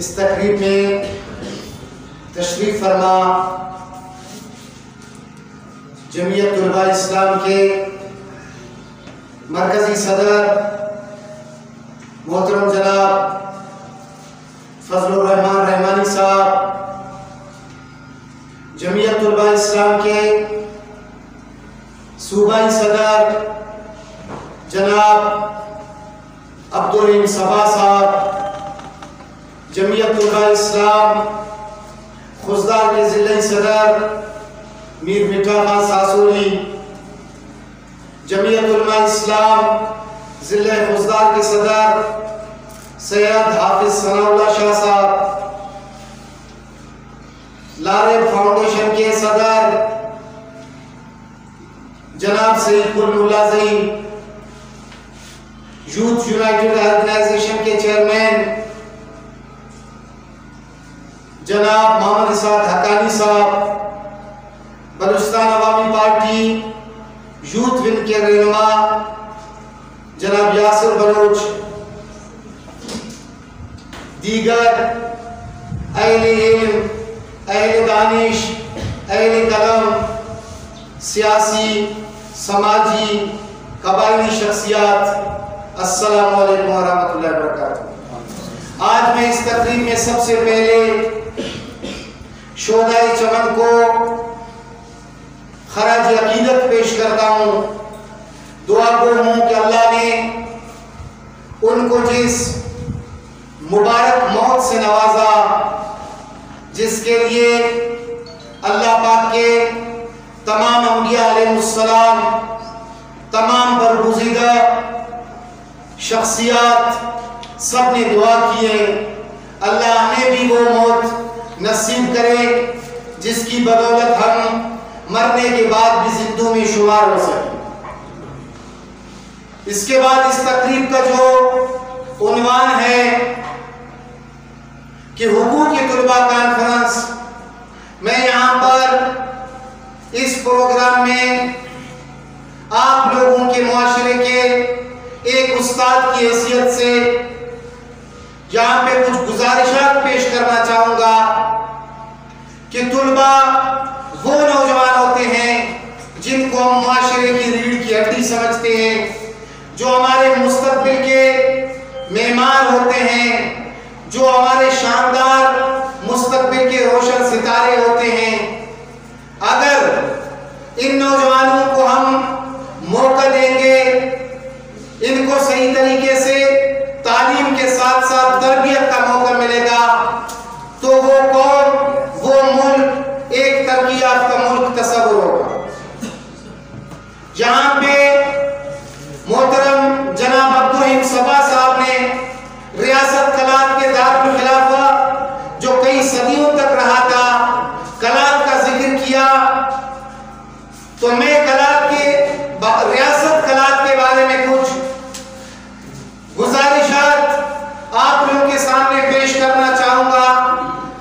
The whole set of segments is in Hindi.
इस तकरीब में तशरीफ़ फरमा जमीयत तलबा इस्लाम के मरकज़ी सदर मोहतरम जनाब फजल रहमान साहब जमीयत तलबा इस्लाम के सूबाई सदर जनाब अब्दुल सबा साहब जमीयत तलबा इस्लाम खुजदार के ज़िले सदर मीर मिठा खान सासोली जमीयत उलमा इस्लाम ज़िले खुजदार के सदर सैयद हाफिज सनाउल्ला शाह साहब लारे फाउंडेशन के सदर जनाब Saeed Mulaji youth united organisation के चेयरमैन जनाब मोहम्मद इसाक हकानी साहब, Balochistan Awami party, youth wing के रहनुमा, जनाब यासिर बलोच, दीगर, अहले इल्म, अहले दानिश, अहले कलम, सियासी, समाजी, कबायली शख्सियात अस्सलाम वालेकुम वरहमतुल्लाहि वबरकातुहू। आज मैं इस तकरीब में सबसे पहले शोधा चमन को खराज अकीदत पेश करता हूँ। दुआ को हूँ कि अल्लाह ने उनको जिस मुबारक मौत से नवाजा, जिसके लिए अल्लाह पाक के तमाम अम्बिया तमाम बरगुजीदा शख्सियात सबने दुआ की है अल्लाह हमें भी वो मौत नसीब करे, जिसकी बदौलत हम मरने के बाद भी जिंदों में शुमार हो सके। इसके बाद इस तकरीब का जो उन्वान है कि हुकूक तलबा कॉन्फ्रेंस मैं यहाँ पर इस प्रोग्राम में आप लोगों के माशरे के एक उस्ताद की हैसियत से यहाँ पे कुछ गुजारिशात पेश करना चाहूँगा। कि तुलबा वो नौजवान होते हैं जिनको हम माशरे की रीढ़ की हड्डी समझते हैं, जो हमारे मुस्तबिल के मेहमान होते हैं, जो हमारे शानदार मुस्तबिल के रोशन सितारे होते हैं। अगर इन नौजवानों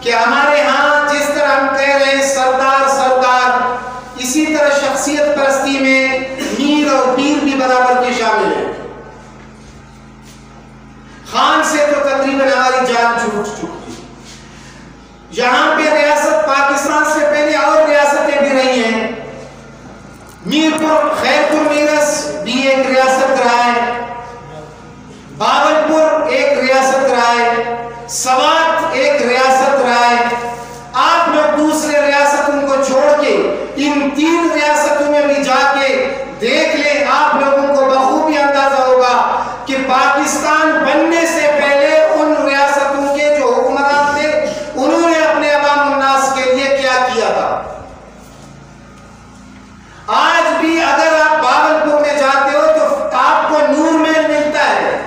कि हमारे यहाँ जिस तरह हम कह रहे हैं, सरदार सरदार, इसी तरह शख्सियत परस्ती में मीर और पीर भी बराबर के शामिल है। खान से तो तकरीबन हमारी जान छूट चुकी यहाँ पे रियासत पाकिस्तान से पहले और रियासतें भी रही हैं। मीरपुर, खैरपुर मीरस भी एक रियासत रहा है। बावलपुर एक रियासत रहा है। सवात इन तीन रियासतों में भी जाके देख ले आप लोगों को बखूबी अंदाज़ा होगा कि पाकिस्तान बनने से पहले उन रियासतों के जो हुक्मरान थे उन्होंने अपने अवाम उन्नास के लिए क्या किया था आज भी अगर आप बावलपुर में जाते हो तो आपको नूर महल मिलता है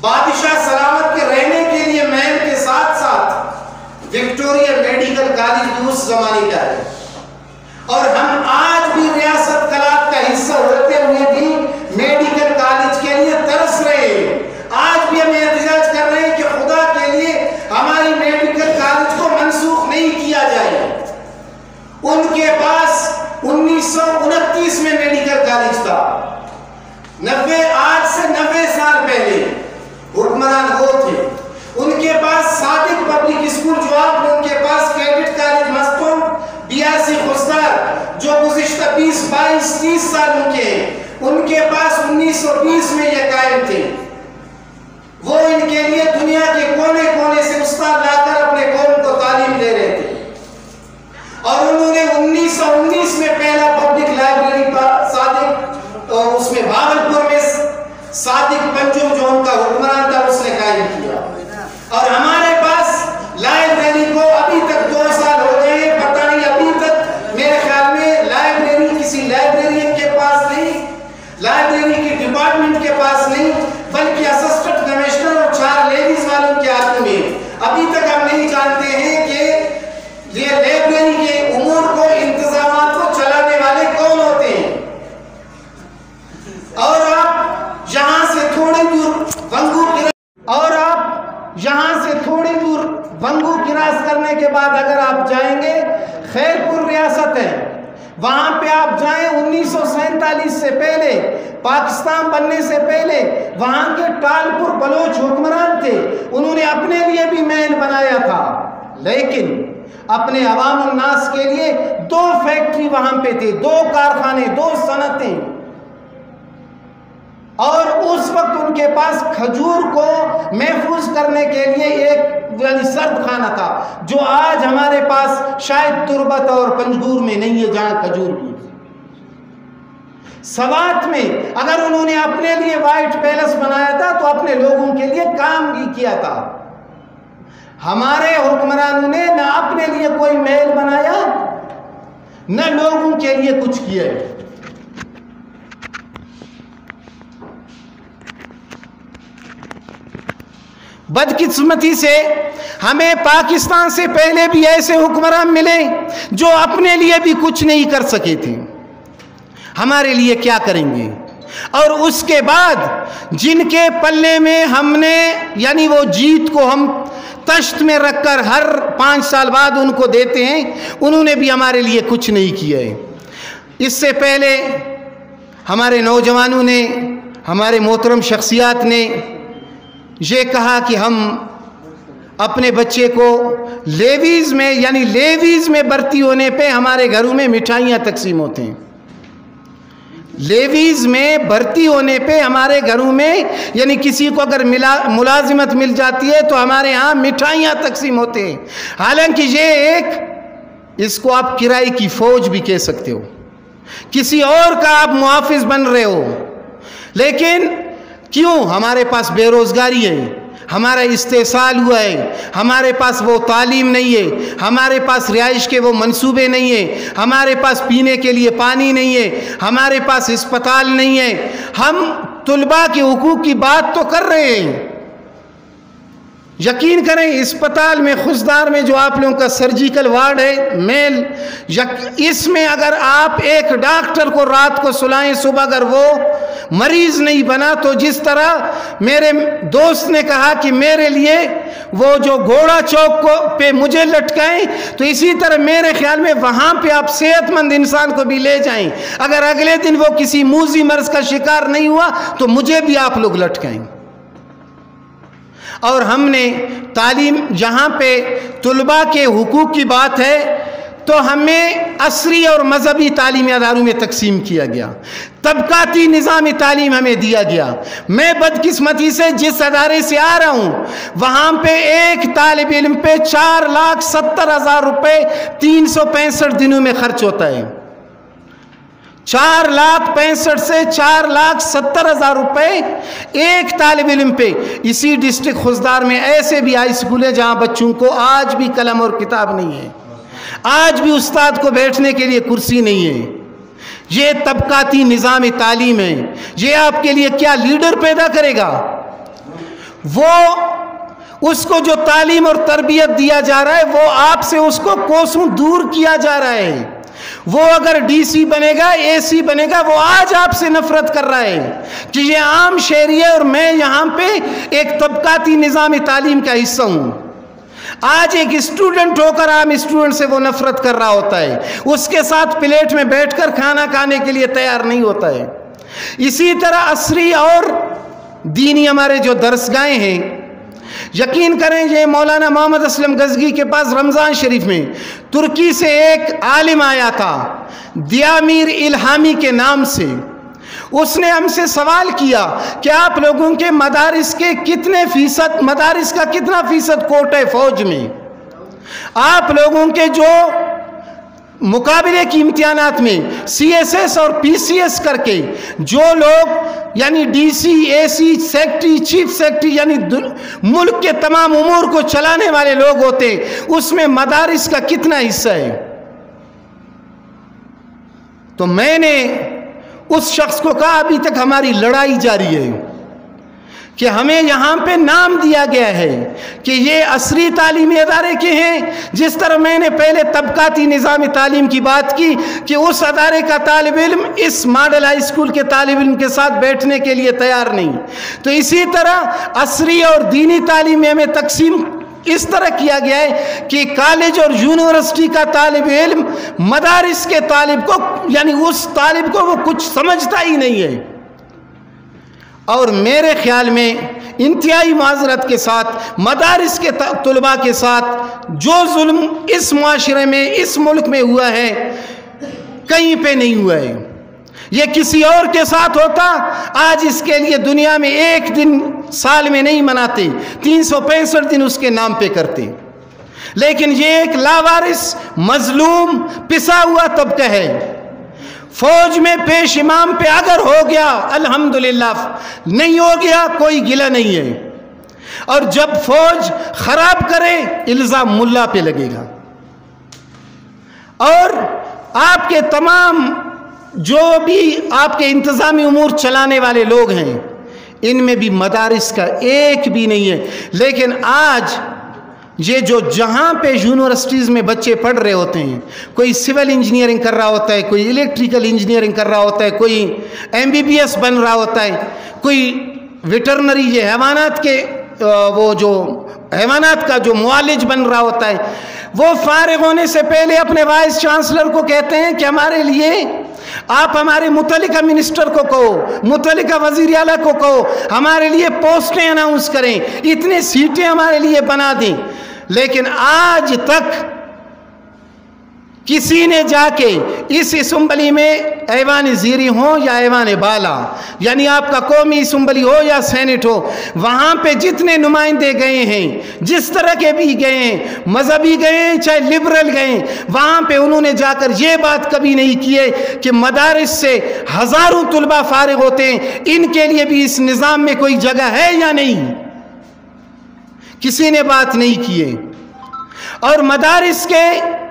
बादशाह सलामत के रहने के लिए महल के साथ साथ विक्टोरिया मेडिकल कॉलेज भी उस जमाने का है और हम आज भी रियासत कलात का हिस्सा होते हुए भी मेडिकल कॉलेज के लिए तरस रहे हैं आज भी हम एहतजाज कर रहे हैं कि खुदा के लिए हमारी मेडिकल कॉलेज को मंसूख नहीं किया जाए उनके पास हुक्मरान वो थे उनके पास सादिक पब्लिक स्कूल जो आप उनके पास क्रेडिट कॉलेज मस्तूम बियासी खुशदार जो गुजशत बीस बाईस तीस साल उनके उनके पास 1920 में ये कायम थे वो इनके लिए दुनिया के कोने कोने से उस्ताद लाकर अपने कौम को तालीम दे रहे थे और उन्होंने 1919 में पहला पब्लिक लाइब्रेरी सादिक तो उसमें भागलपुर में सादिक पंजुम जो उनका हुक्मरान था उसने कायम किया और हमारे पास लाइब्रेरी को अभी तक दो साल हो गए हैं पता नहीं अभी तक मेरे ख्याल में लाइब्रेरी किसी लाइब्रेरियन के पास नहीं लाइब्रेरी के डिपार्टमेंट के पास नहीं बल्कि असिस्टेंट कमिश्नर और चार लेडीज़ वालों के हाथों में नहीं जानते हैं कि ये लाइब्रेरी के उमूर को इंतज़ाम को चलाने वाले कौन होते हैं? और आप यहाँ से थोड़ी दूर वंगू और आप यहाँ से थोड़ी दूर वंगू क्रॉस करने के बाद अगर आप जाएँगे, खैरपुर रियासत है। वहाँ पे आप जाएँ उन्नीस से पहले, पाकिस्तान बनने से पहले, वहाँ के टालपुर बलोच हुक्मरान थे। उन्होंने अपने लिए भी महल बनाया था। लेकिन अपने अवाम उन्नास के लिए दो फैक्ट्री वहाँ पे थे, दो कारखाने, दो सनतें। और उस वक्त उनके पास खजूर को महफूज करने के लिए एक, यानी सर्द खाना था, जो आज हमारे पास शायद तुरबत और पंजगूर में नहीं है, जहाँ खजूर की सवात में अगर उन्होंने अपने लिए वाइट पैलेस बनाया था तो अपने लोगों के लिए काम भी किया था। हमारे हुक्मरानों ने न अपने लिए कोई महल बनाया, न लोगों के लिए कुछ किया। बदकिस्मती से, हमें पाकिस्तान से पहले भी ऐसे हुक्मरान मिले जो अपने लिए भी कुछ नहीं कर सके थे। हमारे लिए क्या करेंगे? और उसके बाद जिनके पल्ले में हमने, यानी वो जीत को हम तश्त में रखकर हर पाँच साल बाद उनको देते हैं, उन्होंने भी हमारे लिए कुछ नहीं किया है। इससे पहले हमारे नौजवानों ने, हमारे मोहतरम शख्सियात ने ये कहा कि हम अपने बच्चे को लेवीज में, यानी लेवीज में भर्ती होने पे हमारे घरों में मिठाइयाँ तकसीम होते हैं। लेवीज में भर्ती होने पे हमारे घरों में, यानी किसी को अगर मिला, मुलाजिमत मिल जाती है तो हमारे यहाँ मिठाइयाँ तकसीम होते हैं। हालाँकि ये एक, इसको आप किराए की फौज भी कह सकते हो। किसी और का आप मुहाफिज बन रहे हो। लेकिन क्यों हमारे पास बेरोज़गारी है? हमारा इस्तेसाल हुआ है। हमारे पास वो तालीम नहीं है। हमारे पास रिहाइश के वो मंसूबे नहीं है। हमारे पास पीने के लिए पानी नहीं है। हमारे पास अस्पताल नहीं है। हम तलबा के हकूक़ की बात तो कर रहे हैं। यकीन करें, अस्पताल में, खुशदार में जो आप लोगों का सर्जिकल वार्ड है, मेल इसमें अगर आप एक डॉक्टर को रात को सुलाएँ, सुबह अगर वो मरीज़ नहीं बना तो जिस तरह मेरे दोस्त ने कहा कि मेरे लिए वो जो घोड़ा चौक को पे मुझे लटकाएँ तो इसी तरह मेरे ख्याल में वहाँ पे आप सेहतमंद इंसान को भी ले जाएँ। अगर अगले दिन वो किसी मूजी मर्ज का शिकार नहीं हुआ तो मुझे भी आप लोग लटकाएँ। और हमने तालीम, जहाँ पे तलबा के हकूक़ की बात है तो हमें असरी और मजहबी तालीमी अदारों में तकसीम किया गया। तबकाती निज़ामी तालीम हमें दिया गया। मैं बदकिस्मती से जिस अदारे से आ रहा हूँ, वहाँ पे एक तालब इल्म पे चार लाख सत्तर हज़ार रुपये तीन सौ पैंसठ दिनों में खर्च होता है। चार लाख पैंसठ से चार लाख सत्तर हज़ार रुपए एक तालब इलम पे। इसी डिस्ट्रिक्ट खुशदार में ऐसे भी हाई स्कूल है जहाँ बच्चों को आज भी कलम और किताब नहीं है। आज भी उस्ताद को बैठने के लिए कुर्सी नहीं है। ये तबकाती निज़ाम तालीम है। ये आपके लिए क्या लीडर पैदा करेगा? वो उसको जो तालीम और तरबियत दिया जा रहा है, वो आपसे उसको कोसों दूर किया जा रहा है। वो अगर डीसी बनेगा, एसी बनेगा, वो आज आपसे नफरत कर रहा है कि ये आम शहरी है और मैं यहाँ पे एक तबकाती निज़ाम तालीम का हिस्सा हूँ। आज एक स्टूडेंट होकर आम स्टूडेंट से वो नफरत कर रहा होता है। उसके साथ प्लेट में बैठकर खाना खाने के लिए तैयार नहीं होता है। इसी तरह असरी और दीनी हमारे जो दरसगाहें हैं, यकीन करें ये मौलाना मोहम्मद असलम गजगी के पास रमज़ान शरीफ में तुर्की से एक आलिम आया था, दियामीर इल्हामी के नाम से। उसने हमसे सवाल किया कि आप लोगों के मदारिस के कितने फ़ीसद, मदारिस का कितना फ़ीसद कोट है फौज में? आप लोगों के जो मुकाबले की इम्तिहान में सी एस एस और पी सी एस करके जो लोग, यानी D C A C secretary chief secretary यानी मुल्क के तमाम उमूर को चलाने वाले लोग होते, उसमें मदारिस का कितना हिस्सा है? तो मैंने उस शख्स को कहा, अभी तक हमारी लड़ाई जारी है। कि हमें यहाँ पे नाम दिया गया है कि ये असरी तालीमी अदारे के हैं। जिस तरह मैंने पहले तबकाती निज़ाम तालीम की बात की कि उस अदारे का तालब इल्म इस मॉडल हाई स्कूल के तालब इल्म के साथ बैठने के लिए तैयार नहीं। तो इसी तरह असरी और दीनी तालीम में हमें तकसीम इस तरह किया गया है कि कॉलेज और यूनिवर्सिटी का तालब इल्म, मदारिस के तालिब को, यानी उस तालिब को वो कुछ समझता ही नहीं है। और मेरे ख्याल में इंतहाई माजरत के साथ, मदारस के तलबा के साथ जो जुल्म इस माशरे में, इस मुल्क में हुआ है, कहीं पे नहीं हुआ है। ये किसी और के साथ होता, आज इसके लिए दुनिया में एक दिन साल में नहीं मनाते, तीन सौ पैंसठ दिन उसके नाम पे करते। लेकिन ये एक लावारिस, मजलूम, पिसा हुआ तबका है। फौज में पेश इमाम पे अगर हो गया, अल्हम्दुलिल्लाह, नहीं हो गया, कोई गिला नहीं है। और जब फौज खराब करे, इल्ज़ाम मुल्ला पे लगेगा। और आपके तमाम, जो भी आपके इंतज़ामी उमूर चलाने वाले लोग हैं इनमें भी मदारिस का एक भी नहीं है। लेकिन आज ये जो जहाँ पे यूनिवर्सिटीज़ में बच्चे पढ़ रहे होते हैं, कोई सिविल इंजीनियरिंग कर रहा होता है, कोई इलेक्ट्रिकल इंजीनियरिंग कर रहा होता है, कोई एमबीबीएस बन रहा होता है, कोई वेटरनरी ये हैवानात के वो जो हैवानात का जो मालिज बन रहा होता है, वो फारग होने से पहले अपने वाइस चांसलर को कहते हैं कि हमारे लिए आप हमारे मुतलिका मिनिस्टर को कहो, मुतलिका वज़ीर अला को कहो, हमारे लिए पोस्टें अनाउंस करें, इतनी सीटें हमारे लिए बना दें। लेकिन आज तक किसी ने जाके इस इसम्बली में ऐवान जीरी हो या ऐवान बाला, यानी आपका कौमी इसम्बली हो या सेनेट हो, वहाँ पे जितने नुमाइंदे गए हैं, जिस तरह के भी गए हैं, मजहबी गए हैं, चाहे लिबरल गए हैं, वहाँ पे उन्होंने जाकर ये बात कभी नहीं किए कि मदारस से हज़ारों तलबा फारग होते हैं, इनके लिए भी इस निज़ाम में कोई जगह है या नहीं? किसी ने बात नहीं किए और मदारस के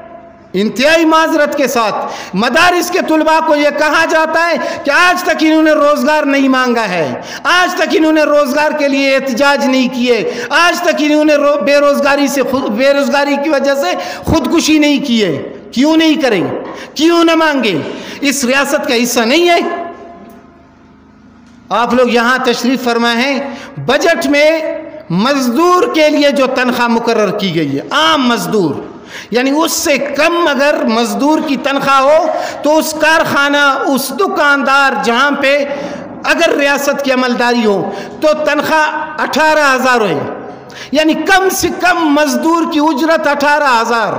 इंतहाई माजरत के साथ मदारिस के तलबा को यह कहा जाता है कि आज तक इन्होंने रोज़गार नहीं मांगा है। आज तक इन्होंने रोज़गार के लिए एहतजाज नहीं किए। आज तक इन्होंने बेरोज़गारी से खुद बेरोज़गारी की वजह से खुदकुशी नहीं किए क्यों नहीं करें? क्यों न मांगे? इस रियासत का हिस्सा नहीं है। आप लोग यहाँ तशरीफ़ फरमाए हैं, बजट में मजदूर के लिए जो तनख्वाह मुकर की गई है, आम मजदूर। यानी उससे कम अगर मजदूर की तनख्वाह हो तो उस कारखाना, उस दुकानदार जहाँ पे अगर रियासत की अमलदारी हो तो तनख्वाह अठारह हज़ार है। यानी कम से कम मजदूर की उजरत अठारह हज़ार।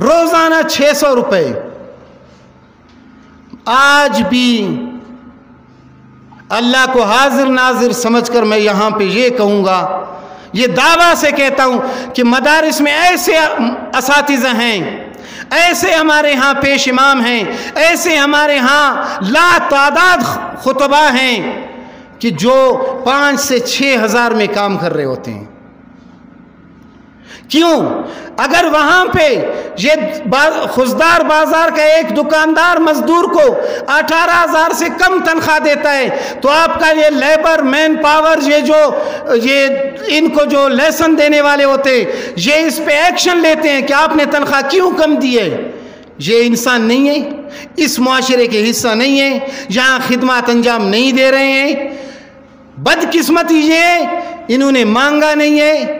रोज़ाना छः सौ रुपये आज भी अल्लाह को हाजिर नाजिर समझकर मैं यहाँ पे ये कहूँगा ये दावा से कहता हूँ कि मदारस में ऐसे इस हैं, ऐसे हमारे यहाँ पेश इमाम हैं, ऐसे हमारे यहाँ ला तादाद खुतबा हैं कि जो पाँच से छः हज़ार में काम कर रहे होते हैं। क्यों? अगर वहाँ पे ये खुशदार बाज़ार का एक दुकानदार मजदूर को अठारह हज़ार से कम तनख्वाह देता है तो आपका ये लेबर मैन पावर ये जो, ये इनको जो लेसन देने वाले होते हैं ये इस पे एक्शन लेते हैं कि आपने तनख्वाह क्यों कम दी है? ये इंसान नहीं है, इस माशरे के हिस्सा नहीं है, यहाँ खिदमत अंजाम नहीं दे रहे हैं। बदकिस्मती ये, इन्होंने मांगा नहीं है।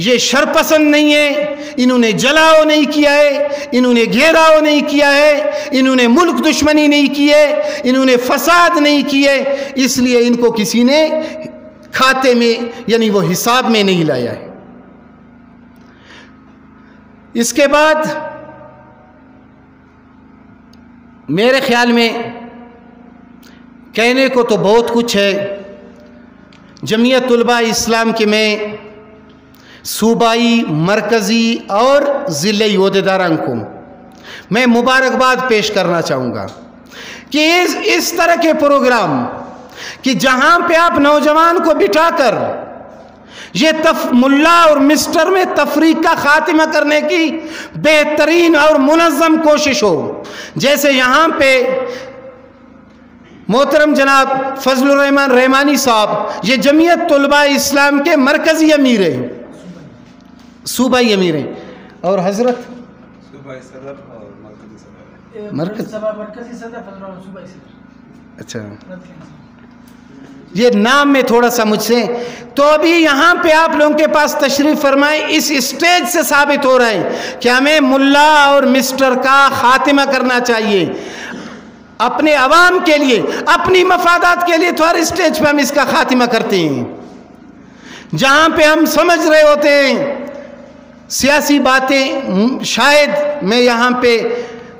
ये शरपसंद नहीं है। इन्होंने जलाओ नहीं किया है। इन्होंने घेराव नहीं किया है। इन्होंने मुल्क दुश्मनी नहीं की है। इन्होंने फसाद नहीं किए इसलिए इनको किसी ने खाते में, यानी वो हिसाब में नहीं लाया है। इसके बाद मेरे ख्याल में कहने को तो बहुत कुछ है। जमीयतुलबा इस्लाम के में सूबाई मरकज़ी और ज़िले अहदेदारान को मैं मुबारकबाद पेश करना चाहूँगा कि इस इस तरह के प्रोग्राम कि जहाँ पे आप नौजवान को बिठाकर ये तफ, मुल्ला और मिस्टर में तफरीक का खात्मा करने की बेहतरीन और मुनज़म कोशिश हो, जैसे यहाँ पे मोहतरम जनाब फजलरहमान रहमानी साहब, ये जमीयत तलबा इस्लाम के मरकज़ी अमीर हैं। सूबाई अमीर हैं। और हज़रत? अच्छा। ये नाम में थोड़ा सा मुझसे तो अभी यहाँ पे आप लोगों के पास तशरीफ़ फरमाए इस स्टेज से साबित हो रहा है कि हमें मुल्ला और मिस्टर का खात्मा करना चाहिए। अपने आवाम के लिए अपनी मफादात के लिए तो हर स्टेज पे हम इसका खात्मा करते हैं। जहाँ पे हम समझ रहे होते हैं सियासी बातें शायद मैं यहाँ पे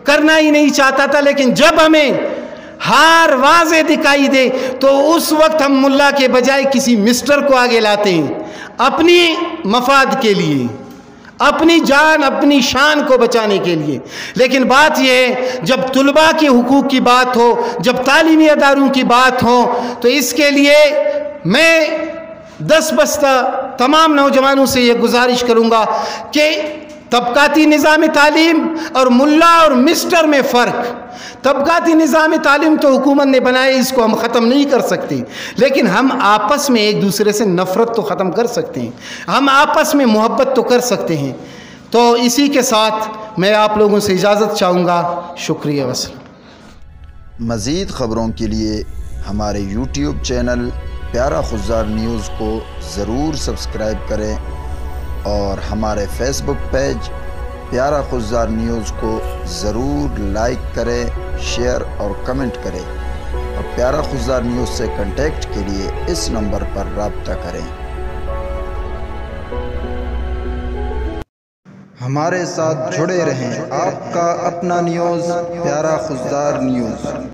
करना ही नहीं चाहता था, लेकिन जब हमें हार वाजे दिखाई दे तो उस वक्त हम मुल्ला के बजाय किसी मिस्टर को आगे लाते हैं, अपनी मफाद के लिए, अपनी जान, अपनी शान को बचाने के लिए। लेकिन बात यह है, जब तलबा के हकूक़ की बात हो, जब तालीमी अदारों की बात हो तो इसके लिए मैं दस बस्ता तमाम नौजवानों से ये गुजारिश करूँगा कि तबकाती निज़ाम तालीम और मुल्ला और मिस्टर में फ़र्क, तबकाती निज़ाम तालीम तो हुकूमत ने बनाए इसको हम ख़त्म नहीं कर सकते। लेकिन हम आपस में एक दूसरे से नफ़रत तो ख़त्म कर सकते हैं। हम आपस में मोहब्बत तो कर सकते हैं। तो इसी के साथ मैं आप लोगों से इजाज़त चाहूँगा। शुक्रिया वसलम मज़ीद ख़बरों के लिए हमारे यूट्यूब चैनल प्यारा खुजार न्यूज़ को ज़रूर सब्सक्राइब करें और हमारे फेसबुक पेज प्यारा खुजार न्यूज़ को ज़रूर लाइक करें शेयर और कमेंट करें और प्यारा खुजार न्यूज़ से कांटेक्ट के लिए इस नंबर पर रबता करें। हमारे साथ जुड़े रहें आपका अपना न्यूज़, प्यारा खुजार न्यूज़।